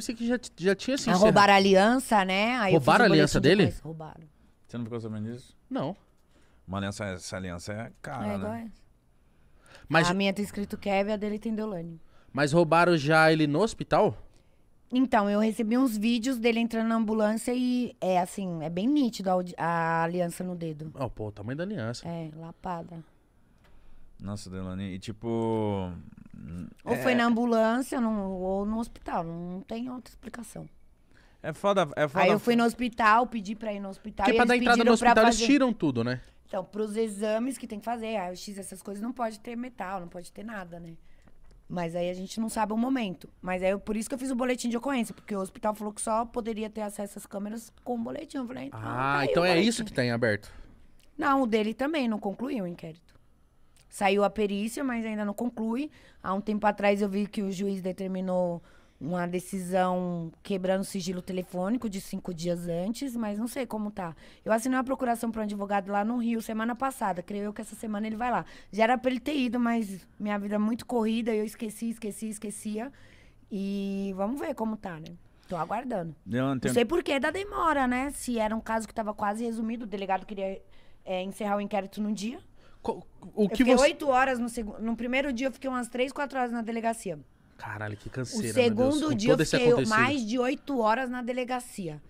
pensei que já, já tinha assim. Ah, roubaram a aliança, né? Aí eu Roubaram a aliança boletim de dele? Roubaram. Você não ficou sabendo disso? Não. Uma aliança, essa aliança é cara, é igual né? essa. Mas, A minha tem escrito Kevin, a dele tem Deolane. mas roubaram já ele no hospital? Então, eu recebi uns vídeos dele entrando na ambulância e é assim, é bem nítido a, audi- a aliança no dedo. Oh, pô, o tamanho da aliança. É, lapada. Nossa, Delane. E tipo. Ou foi na ambulância não- ou no hospital, não tem outra explicação. É foda. É foda. Aí eu fui no hospital, pedi pra ir no hospital. Porque e pra dar eles entrada no hospital eles fazer- tiram tudo, né? Então, pros exames que tem que fazer, raio-x, essas coisas, não pode ter metal, não pode ter nada, né? Mas aí a gente não sabe o momento. Mas aí, eu- por isso que eu fiz o boletim de ocorrência, porque o hospital falou que só poderia ter acesso às câmeras com o boletim. Eu falei, então, tá Ah, aí então é boletim. isso que tá em aberto. Não, o dele também, não concluiu o inquérito. Saiu a perícia, mas ainda não conclui. Há um tempo atrás eu vi que o juiz determinou uma decisão quebrando o sigilo telefônico de cinco dias antes, mas não sei como tá. Eu assinei uma procuração para um advogado lá no Rio semana passada. Creio eu que essa semana ele vai lá. Já era para ele ter ido, mas minha vida é muito corrida, eu esqueci, esqueci, esquecia. E vamos ver como tá, né? Tô aguardando. Delane, Não tem... sei por que da demora, né? Se era um caso que estava quase resumido, o delegado queria é, encerrar o inquérito num dia. O Eu que fiquei você. oito horas no segundo. No primeiro dia eu fiquei umas três, quatro horas na delegacia. Caralho, que O canseira. meu segundo dia eu fiquei mais de oito horas na delegacia.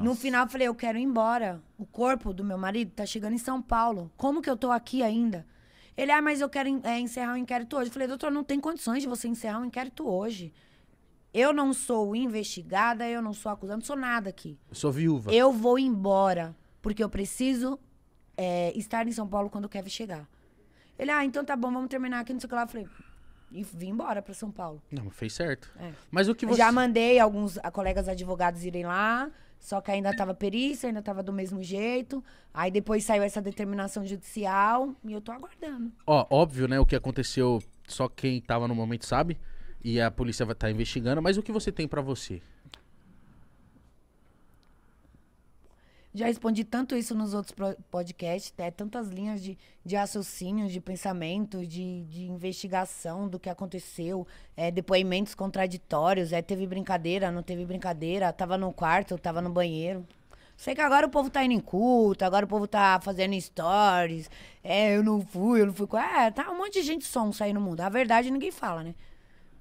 No final eu falei, eu quero ir embora. O corpo do meu marido tá chegando em São Paulo. Como que eu tô aqui ainda? Ele, ah, mas eu quero é, encerrar o inquérito hoje. Eu falei, doutor, não tem condições de você encerrar o inquérito hoje. Eu não sou investigada, eu não sou acusada, não sou nada aqui. Eu sou viúva. Eu vou embora, porque eu preciso é, estar em São Paulo quando o Kevin chegar. Ele, ah, então tá bom, vamos terminar aqui, não sei o que lá. Eu falei, e vim embora pra São Paulo. Não, fez certo. É. Mas o que você. Já mandei alguns a, colegas advogados irem lá, só que ainda tava perícia, ainda tava do mesmo jeito. Aí depois saiu essa determinação judicial e eu tô aguardando. Ó, óbvio, né? O que aconteceu, só quem tava no momento sabe. E a polícia vai estar investigando. Mas o que você tem pra você? Já respondi tanto isso nos outros podcasts, é, tantas linhas de, de raciocínio, de pensamento, de, de investigação do que aconteceu, é, depoimentos contraditórios, é, teve brincadeira, não teve brincadeira, tava no quarto, tava no banheiro. Sei que agora o povo tá indo em culto, agora o povo tá fazendo stories, é, eu não fui, eu não fui. É, tá um monte de gente som aí no mundo. A verdade ninguém fala, né?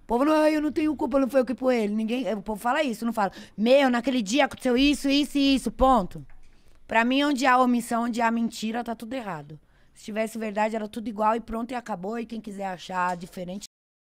O povo não, "Ai, eu não tenho culpa, não foi eu que por ele. Ninguém, o povo fala isso, não fala. Meu, naquele dia aconteceu isso, isso e isso, ponto. Pra mim, onde há omissão, onde há mentira, tá tudo errado. Se tivesse verdade, era tudo igual e pronto e acabou. E quem quiser achar diferente,